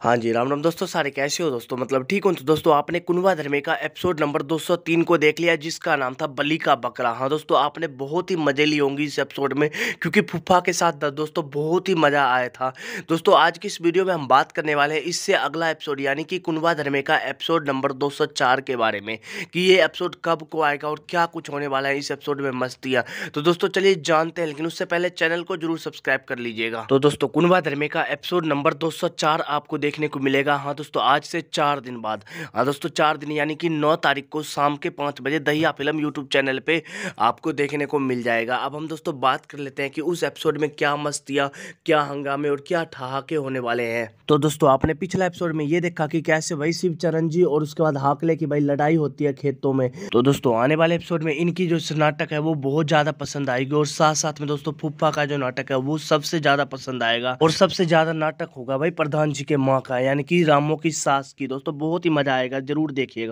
हाँ जी, राम राम। दोस्तों, सारे कैसे हो दोस्तों? मतलब ठीक हो? तो दोस्तों, आपने कुनवा धर्मे का एपिसोड नंबर 203 को देख लिया, जिसका नाम था बली का बकरा। हाँ दोस्तों, आपने बहुत ही मज़े ली होंगी इस एपिसोड में, क्योंकि फुफा के साथ दोस्तों, बहुत ही मज़ा आया था। दोस्तों, आज की इस वीडियो में हम बात करने वाले हैं इससे अगला एपिसोड यानी कि कुनवा धर्मे का एपिसोड नंबर दो सौ चार के बारे में, कि ये एपिसोड कब को आएगा और क्या कुछ होने वाला है इस एपिसोड में मस्तियाँ। तो दोस्तों, चलिए जानते हैं, लेकिन उससे पहले चैनल को ज़रूर सब्सक्राइब कर लीजिएगा। तो दोस्तों, कुनवा धर्मे का एपिसोड नंबर दो सौ चार आपको देखने को मिलेगा। हाँ दोस्तों, आज से चार दिन बाद हाँ दोस्तों, चार दिन यानी कि नौ तारीख को शाम के पाँच बजे दहिया फ़िल्म यूट्यूब चैनल पे आपको देखने को मिल जाएगा। अब हम दोस्तों बात कर लेते हैं कि उस एपिसोड में क्या मस्तियाँ, क्या हंगामे और क्या ठहाके होने वाले हैं। तो दोस्तों, आपने पिछला एपिसोड में ये देखा कि कैसे भाई शिव चरण जी और उसके बाद हाकले की भाई लड़ाई होती है खेतों में। तो दोस्तों, आने वाले एपिसोड में इनकी जो नाटक है वो बहुत ज़्यादा पसंद आएगी और साथ साथ में दोस्तों फुफ्फा का जो नाटक है वो सबसे ज़्यादा पसंद आएगा। और सबसे ज़्यादा नाटक होगा भाई प्रधान जी के माँ का यानी कि रामों की सास की। दोस्तों बहुत ही मज़ा आएगा ज़रूर देखिएगा।